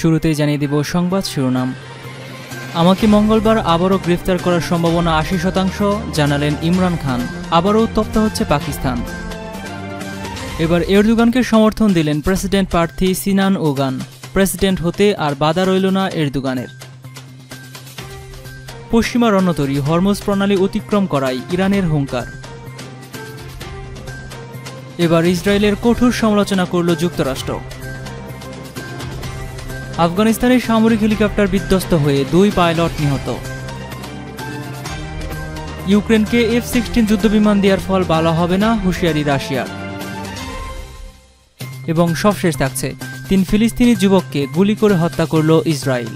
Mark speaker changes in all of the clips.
Speaker 1: শুরুতেই জানিয়ে দিব সংবাদ শিরোনাম। আমাকে মঙ্গলবার আবারও গ্রেফতার করার সম্ভাবনা আশি শতাংশ, জানালেন ইমরান খান। আবারও উত্তপ্ত হচ্ছে পাকিস্তান। এবার এরদুগানকে সমর্থন দিলেন প্রেসিডেন্ট প্রার্থী সিনান ওগান। প্রেসিডেন্ট হতে আর বাধা রইল না এরদুগানের। পশ্চিমা রণতরী হরমোজ প্রণালী অতিক্রম করায় ইরানের হুঙ্কার। এবার ইসরায়েলের কঠোর সমালোচনা করল যুক্তরাষ্ট্র। আফগানিস্তানের সামরিক হেলিকপ্টার বিধ্বস্ত হয়ে দুই পাইলট নিহত। ইউক্রেনকে এফ সিক্সটিন যুদ্ধবিমান দেওয়ার ফল ভালো হবে না হুঁশিয়ারি রাশিয়ার। এবং সবশেষ থাকছে, তিন ফিলিস্তিনি যুবককে গুলি করে হত্যা করল ইসরায়েল।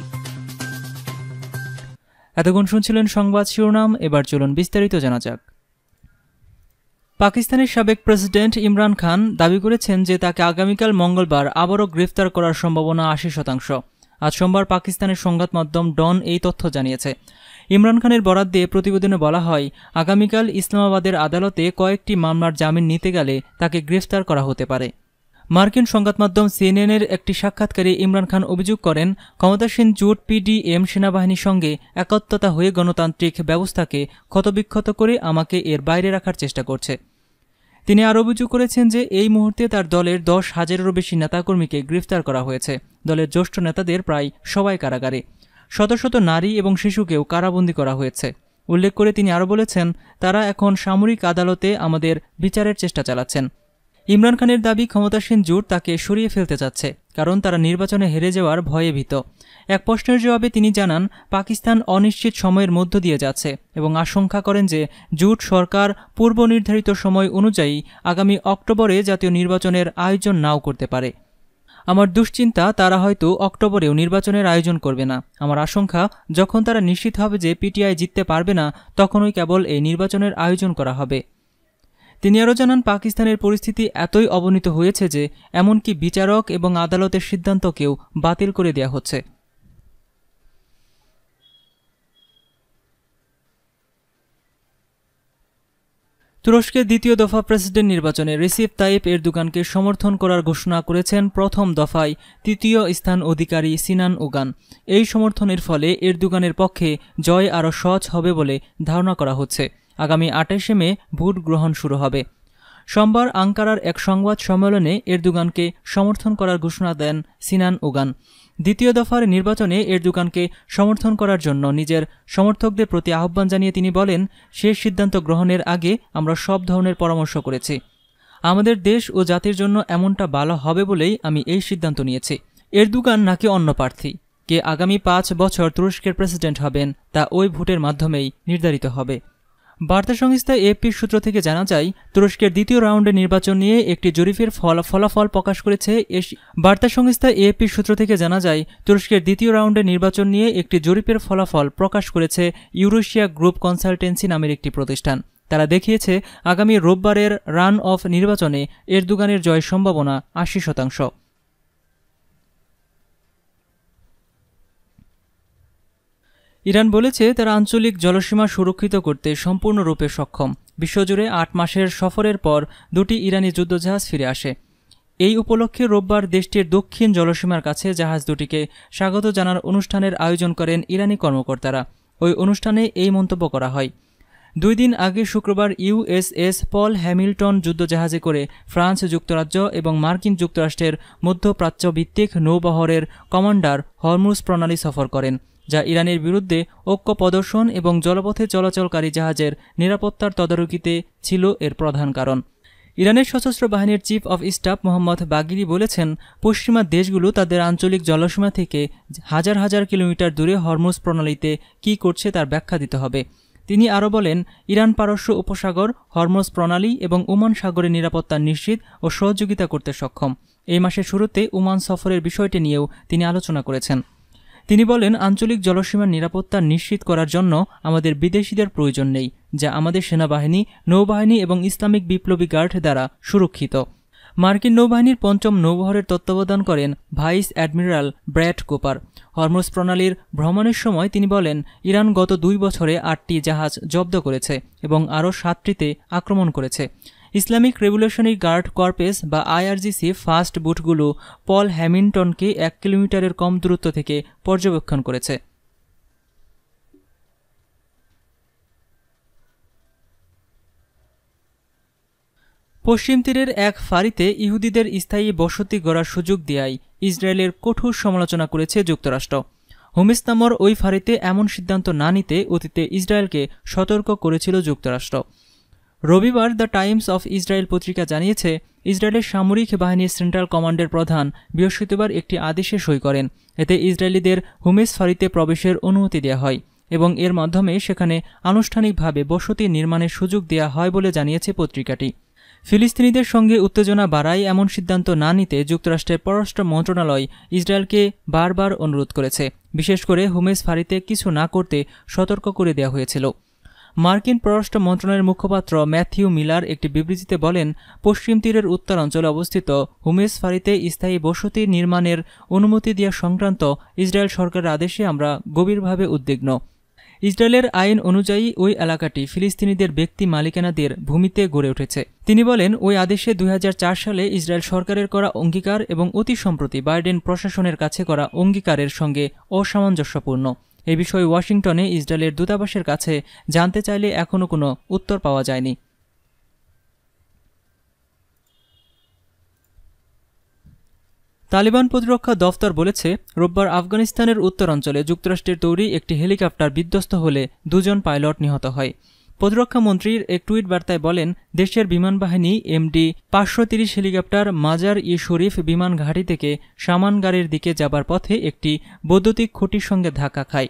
Speaker 1: এতক্ষণ শুনছিলেন সংবাদ শিরোনাম, এবার চলুন বিস্তারিত জানা যাক। পাকিস্তানের সাবেক প্রেসিডেন্ট ইমরান খান দাবি করেছেন যে তাকে আগামীকাল মঙ্গলবার আবারও গ্রেফতার করার সম্ভাবনা আশি শতাংশ। আজ সোমবার পাকিস্তানের সংবাদ মাধ্যম ডন এই তথ্য জানিয়েছে। ইমরান খানের বরাদ দিয়ে প্রতিবেদনে বলা হয়, আগামীকাল ইসলামাবাদের আদালতে কয়েকটি মামলার জামিন নিতে গেলে তাকে গ্রেফতার করা হতে পারে। মার্কিন সংবাদ মাধ্যম সিএনএনের একটি সাক্ষাৎকারে ইমরান খান অভিযোগ করেন, ক্ষমতাসীন জোট পিডিএম সেনাবাহিনীর সঙ্গে একত্রতা হয়ে গণতান্ত্রিক ব্যবস্থাকে ক্ষতবিক্ষত করে আমাকে এর বাইরে রাখার চেষ্টা করছে। তিনি আরও অভিযোগ করেছেন যে, এই মুহূর্তে তার দলের দশ হাজারেরও বেশি নেতাকর্মীকে গ্রেফতার করা হয়েছে। দলের জ্যেষ্ঠ নেতাদের প্রায় সবাই কারাগারে। শত শত নারী এবং শিশুকেও কারাবন্দী করা হয়েছে। উল্লেখ করে তিনি আরও বলেছেন, তারা এখন সামরিক আদালতে আমাদের বিচারের চেষ্টা চালাচ্ছেন। ইমরান খানের দাবি ক্ষমতাসীন জোট তাকে সরিয়ে ফেলতে চাচ্ছে, কারণ তারা নির্বাচনে হেরে যাওয়ার ভয়ে ভীত। এক প্রশ্নের জবাবে তিনি জানান, পাকিস্তান অনিশ্চিত সময়ের মধ্য দিয়ে যাচ্ছে এবং আশঙ্কা করেন যে জোট সরকার পূর্ব নির্ধারিত সময় অনুযায়ী আগামী অক্টোবরে জাতীয় নির্বাচনের আয়োজন নাও করতে পারে। আমার দুশ্চিন্তা, তারা হয়তো অক্টোবরেও নির্বাচনের আয়োজন করবে না। আমার আশঙ্কা, যখন তারা নিশ্চিত হবে যে পিটিআই জিততে পারবে না, তখনই কেবল এই নির্বাচনের আয়োজন করা হবে। তিনি আরও জানান, পাকিস্তানের পরিস্থিতি এতই অবনীত হয়েছে যে, এমনকি বিচারক এবং আদালতের সিদ্ধান্তকেও বাতিল করে দেওয়া হচ্ছে। তুরস্কের দ্বিতীয় দফা প্রেসিডেন্ট নির্বাচনে রিসিভ তাইপ এরদোগানকে সমর্থন করার ঘোষণা করেছেন প্রথম দফায় তৃতীয় স্থান অধিকারী সিনান উগান এই সমর্থনের ফলে এরদোগানের পক্ষে জয় আরও সহজ হবে বলে ধারণা করা হচ্ছে। আগামী আটাইশে মে ভোট গ্রহণ শুরু হবে। সোমবার আঙ্কারার এক সংবাদ সম্মেলনে এরদোগানকে সমর্থন করার ঘোষণা দেন সিনান ওগান। দ্বিতীয় দফার নির্বাচনে এরদোগানকে সমর্থন করার জন্য নিজের সমর্থকদের প্রতি আহ্বান জানিয়ে তিনি বলেন, শেষ সিদ্ধান্ত গ্রহণের আগে আমরা সব ধরনের পরামর্শ করেছি। আমাদের দেশ ও জাতির জন্য এমনটা ভালো হবে বলেই আমি এই সিদ্ধান্ত নিয়েছি। এরদোগান নাকি অন্য প্রার্থী? কে আগামী পাঁচ বছর তুরস্কের প্রেসিডেন্ট হবেন তা ওই ভোটের মাধ্যমেই নির্ধারিত হবে। বার্তা সংস্থা এপির সূত্র থেকে জানা যায়, তুরস্কের দ্বিতীয় রাউন্ডের নির্বাচন নিয়ে একটি জরিপের ফল, ফলাফল প্রকাশ করেছে বার্তা সংস্থা এপির সূত্র থেকে জানা যায়, তুরস্কের দ্বিতীয় রাউন্ডের নির্বাচন নিয়ে একটি জরিপের ফলাফল প্রকাশ করেছে ইউরোশিয়া গ্রুপ কনসালটেন্সি নামের একটি প্রতিষ্ঠান। তারা দেখিয়েছে, আগামী রোববারের রান অফ নির্বাচনে এরদোগানের জয়ের সম্ভাবনা আশি শতাংশ। ইরান বলেছে তারা আঞ্চলিক জলসীমা সুরক্ষিত করতে সম্পূর্ণরূপে সক্ষম। বিশ্বজুড়ে আট মাসের সফরের পর দুটি ইরানি যুদ্ধজাহাজ ফিরে আসে। এই উপলক্ষে রোববার দেশটির দক্ষিণ জলসীমার কাছে জাহাজ দুটিকে স্বাগত জানার অনুষ্ঠানের আয়োজন করেন ইরানি কর্মকর্তারা। ওই অনুষ্ঠানে এই মন্তব্য করা হয়, দুই দিন আগে শুক্রবার ইউএসএস পল হ্যামিল্টন যুদ্ধজাহাজে করে ফ্রান্স যুক্তরাজ্য এবং মার্কিন যুক্তরাষ্ট্রের মধ্যপ্রাচ্য ভিত্তিক নৌবহরের কমান্ডার হরমুজ প্রণালী সফর করেন। যা ইরানের বিরুদ্ধে ঐক্য প্রদর্শন এবং জলপথে চলাচলকারী জাহাজের নিরাপত্তার তদারকিতে ছিল এর প্রধান কারণ। ইরানের সশস্ত্র বাহিনীর chief of staff Mohammad Bagheri বলেছেন, পশ্চিমা দেশগুলো তাদের আঞ্চলিক জলসীমা থেকে হাজার হাজার কিলোমিটার দূরে হরমুজ প্রণালীতে কী করছে তার ব্যাখ্যা দিতে হবে। তিনি আরও বলেন, ইরান পারস্য উপসাগর, হরমোজ প্রণালী এবং ওমান সাগরের নিরাপত্তা নিশ্চিত ও সহযোগিতা করতে সক্ষম। এই মাসের শুরুতে ওমান সফরের বিষয়টি নিয়েও তিনি আলোচনা করেছেন। তিনি বলেন, আঞ্চলিক জলসীমার নিরাপত্তা নিশ্চিত করার জন্য আমাদের বিদেশিদের প্রয়োজন নেই, যা আমাদের সেনাবাহিনী, নৌবাহিনী এবং ইসলামিক বিপ্লবী গার্ড দ্বারা সুরক্ষিত। মার্কিন নৌবাহিনীর পঞ্চম নৌবহরের তত্ত্বাবধান করেন vice admiral Brad Cooper. Hormuz প্রণালীর ভ্রমণের সময় তিনি বলেন, ইরান গত দুই বছরে আটটি জাহাজ জব্দ করেছে এবং আরও সাতটিতে আক্রমণ করেছে। ইসলামিক রেভলিউশনারি গার্ড কর্পেস বা আইআরজিসি ফাস্ট বুটগুলো পল হ্যামিল্টনকে এক কিলোমিটারের কম দূরত্ব থেকে পর্যবেক্ষণ করেছে। পশ্চিম তীরের এক ফাঁড়িতে ইহুদিদের স্থায়ী বসতি গড়ার সুযোগ দেয়াই ইসরায়েলের কঠোর সমালোচনা করেছে যুক্তরাষ্ট্র। হুমিস নামর ওই ফাঁড়িতে এমন সিদ্ধান্ত না নিতে অতীতে ইসরায়েলকে সতর্ক করেছিল যুক্তরাষ্ট্র। রবিবার দ্য টাইমস অফ ইসরায়েল পত্রিকা জানিয়েছে, ইসরায়েলের সামরিক বাহিনীর সেন্ট্রাল কমান্ডের প্রধান বৃহস্পতিবার একটি আদেশে সই করেন। এতে ইসরায়েলিদের হুমেস ফারিতে প্রবেশের অনুমতি দেওয়া হয় এবং এর মাধ্যমে সেখানে আনুষ্ঠানিকভাবে বসতি নির্মাণের সুযোগ দেওয়া হয় বলে জানিয়েছে পত্রিকাটি। ফিলিস্তিনিদের সঙ্গে উত্তেজনা বাড়ায় এমন সিদ্ধান্ত না নিতে যুক্তরাষ্ট্রের পররাষ্ট্র মন্ত্রণালয় ইসরায়েলকে বারবার অনুরোধ করেছে। বিশেষ করে হুমেস ফারিতে কিছু না করতে সতর্ক করে দেওয়া হয়েছিল। মার্কিন পররাষ্ট্র মন্ত্রণালয়ের মুখপাত্র ম্যাথিউ মিলার একটি বিবৃতিতে বলেন, পশ্চিম তীরের উত্তর অঞ্চলে অবস্থিত হুমেস ফারিতে স্থায়ী বসতি নির্মাণের অনুমতি দেওয়া সংক্রান্ত ইসরায়েল সরকারের আদেশে আমরা গভীরভাবে উদ্বিগ্ন। ইসরায়েলের আইন অনুযায়ী ওই এলাকাটি ফিলিস্তিনিদের ব্যক্তি মালিকানাদের ভূমিতে গড়ে উঠেছে। তিনি বলেন, ওই আদেশে দুই হাজার চার সালে ইসরায়েল সরকারের করা অঙ্গীকার এবং অতি সম্প্রতি বাইডেন প্রশাসনের কাছে করা অঙ্গীকারের সঙ্গে অসামঞ্জস্যপূর্ণ। এ বিষয়ে ওয়াশিংটনে ইসরায়েলের দূতাবাসের কাছে জানতে চাইলে এখনও কোনো উত্তর পাওয়া যায়নি। তালিবান প্রতিরক্ষা দফতর বলেছে, রোববার আফগানিস্তানের উত্তরাঞ্চলে যুক্তরাষ্ট্রের তৈরি একটি হেলিকপ্টার বিধ্বস্ত হলে দুজন পাইলট নিহত হয়। প্রতিরক্ষা মন্ত্রীর এক টুইট বার্তায় বলেন, দেশের বিমান বাহিনী এমডি পাঁচশো তিরিশ হেলিকপ্টার মাজার ই শরীফ বিমান ঘাঁটি থেকে সামানগারের দিকে যাবার পথে একটি বৈদ্যুতিক খুঁটির সঙ্গে ধাক্কা খায়।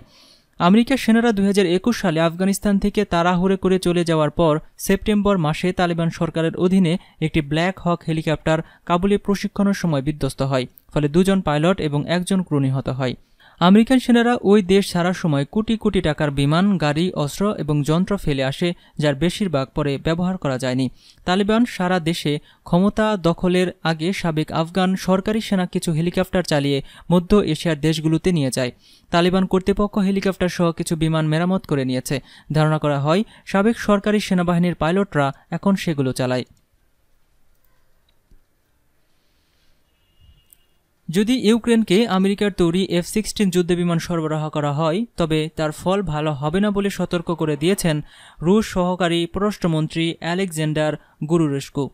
Speaker 1: আমেরিকার সেনারা দুই হাজার একুশ সালে আফগানিস্তান থেকে তাড়াহুড়ে করে চলে যাওয়ার পর সেপ্টেম্বর মাসে তালিবান সরকারের অধীনে একটি ব্ল্যাক হক হেলিকপ্টার কাবুলে প্রশিক্ষণের সময় বিধ্বস্ত হয়, ফলে দুজন পাইলট এবং একজন ক্রু নিহত হয়। আমেরিকান সেনারা ওই দেশ ছাড়ার সময় কোটি কোটি টাকার বিমান, গাড়ি, অস্ত্র এবং যন্ত্র ফেলে আসে, যার বেশিরভাগ পরে ব্যবহার করা যায়নি। তালিবান সারা দেশে ক্ষমতা দখলের আগে সাবেক আফগান সরকারি সেনা কিছু হেলিকপ্টার চালিয়ে মধ্য এশিয়ার দেশগুলোতে নিয়ে যায়। তালিবান কর্তৃপক্ষ হেলিকপ্টার সহ কিছু বিমান মেরামত করে নিয়েছে। ধারণা করা হয়, সাবেক সরকারি সেনাবাহিনীর পাইলটরা এখন সেগুলো চালায়। যদি ইউক্রেনকে আমেরিকার তৈরি এফ সিক্সটিন যুদ্ধবিমান সরবরাহ করা হয়, তবে তার ফল ভালো হবে না বলে সতর্ক করে দিয়েছেন রুশ সহকারী পররাষ্ট্রমন্ত্রী অ্যালেকজান্ডার গুরুরেস্কু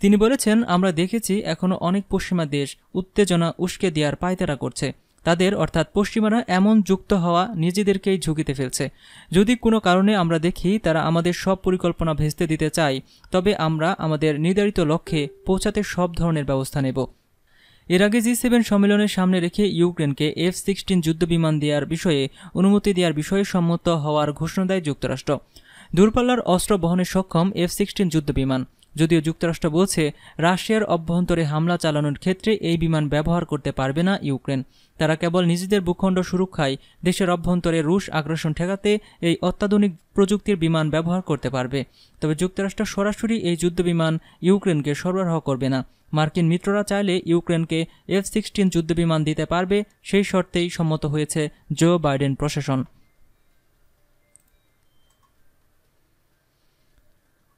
Speaker 1: তিনি বলেছেন, আমরা দেখেছি এখনও অনেক পশ্চিমা দেশ উত্তেজনা উস্কে দেওয়ার পায়তারা করছে। তাদের, অর্থাৎ পশ্চিমারা, এমন যুক্ত হওয়া নিজেদেরকেই ঝুঁকিতে ফেলছে। যদি কোনো কারণে আমরা দেখি তারা আমাদের সব পরিকল্পনা ভেস্তে দিতে চায়, তবে আমরা আমাদের নির্ধারিত লক্ষ্যে পৌঁছাতে সব ধরনের ব্যবস্থা নেব। এর আগে জি সেভেন সম্মেলনের সামনে রেখে ইউক্রেনকে এফ সিক্সটিন যুদ্ধবিমান দেওয়ার বিষয়ে অনুমতি দেওয়ার বিষয়ে সম্মত হওয়ার ঘোষণা দেয় যুক্তরাষ্ট্র। দূরপাল্লার অস্ত্র বহনে সক্ষম এফ সিক্সটিন যুদ্ধবিমান। যদিও যুক্তরাষ্ট্র বলছে, রাশিয়ার অভ্যন্তরে হামলা চালানোর ক্ষেত্রে এই বিমান ব্যবহার করতে পারবে না ইউক্রেন। তারা কেবল নিজেদের ভূখণ্ড সুরক্ষায় দেশের অভ্যন্তরে রুশ আগ্রাসন ঠেকাতে এই অত্যাধুনিক প্রযুক্তির বিমান ব্যবহার করতে পারবে। তবে যুক্তরাষ্ট্র সরাসরি এই যুদ্ধবিমান ইউক্রেনকে সরবরাহ করবে না। মার্কিন মিত্ররা চাইলে ইউক্রেনকে এফ সিক্সটিন যুদ্ধবিমান দিতে পারবে, সেই শর্তেই সম্মত হয়েছে জো বাইডেন প্রশাসন।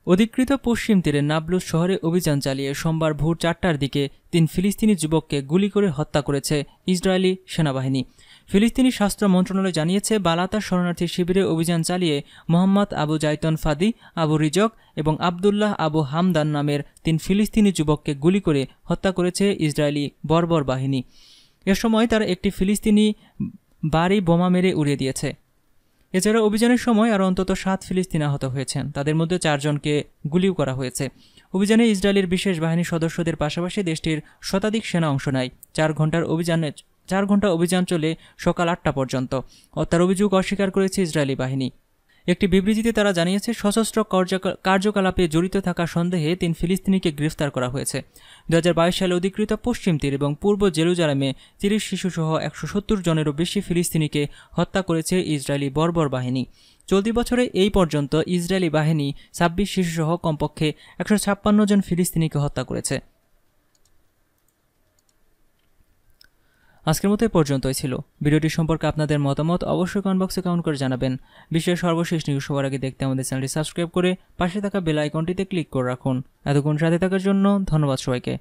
Speaker 1: অধিকৃত পশ্চিম তীরে নাবলুস শহরে অভিযান চালিয়ে সোমবার ভোর চারটার দিকে তিন ফিলিস্তিনি যুবককে গুলি করে হত্যা করেছে ইসরায়েলি সেনাবাহিনী। ফিলিস্তিনি স্বাস্থ্য মন্ত্রণালয় জানিয়েছে বালাতা শরণার্থী শিবিরে অভিযান চালিয়ে মোহাম্মদ আবু জাইতন ফাদি, আবু রিজক এবং আবদুল্লাহ আবু হামদান নামের তিন ফিলিস্তিনি যুবককে গুলি করে হত্যা করেছে ইসরায়েলি বর্বর বাহিনী। এ সময় তারা একটি ফিলিস্তিনি বাড়ি বোমা মেরে উড়িয়ে দিয়েছে। এছাড়া অভিযানের সময় আর অন্তত সাত ফিলিস্তিন আহত হয়েছেন। তাদের মধ্যে চারজনকে গুলিও করা হয়েছে। অভিযানে ইসরায়েলের বিশেষ বাহিনীর সদস্যদের পাশাপাশি দেশটির শতাধিক সেনা অংশ নেয়। চার ঘণ্টার অভিযানে চার ঘণ্টা অভিযান চলে সকাল আটটা পর্যন্ত। হত্যার অভিযোগ অস্বীকার করেছে ইসরায়েলি বাহিনী। একটি বিবৃতিতে তারা জানিয়েছে, সশস্ত্র কার্যকলাপে জড়িত থাকা সন্দেহে তিন ফিলিস্তিনিকে গ্রেফতার করা হয়েছে। দু হাজার বাইশ সালে অধিকৃত পশ্চিম তীর এবং পূর্ব জেরুজালেমে তিরিশ শিশুসহ একশো সত্তর জনেরও বেশি ফিলিস্তিনিকে হত্যা করেছে ইসরায়েলি বর্বর বাহিনী। চলতি বছরে এই পর্যন্ত ইসরায়েলি বাহিনী ছাব্বিশ শিশুসহ কমপক্ষে একশো ছাপ্পান্ন জন ফিলিস্তিনিকে হত্যা করেছে। আজকের মতো পর্যন্তই ছিল। ভিডিওটি সম্পর্কে আপনাদের মতামত অবশ্যই কমেন্ট বক্সে কমেন্ট করে জানাবেন। বিশ্বের সর্বশেষ নিউজ সবার আগে দেখতে আমাদের চ্যানেলটি সাবস্ক্রাইব করে পাশে থাকা বেল আইকনটিতে ক্লিক করে রাখুন। এতক্ষণ সাথে থাকার জন্য ধন্যবাদ সবাইকে।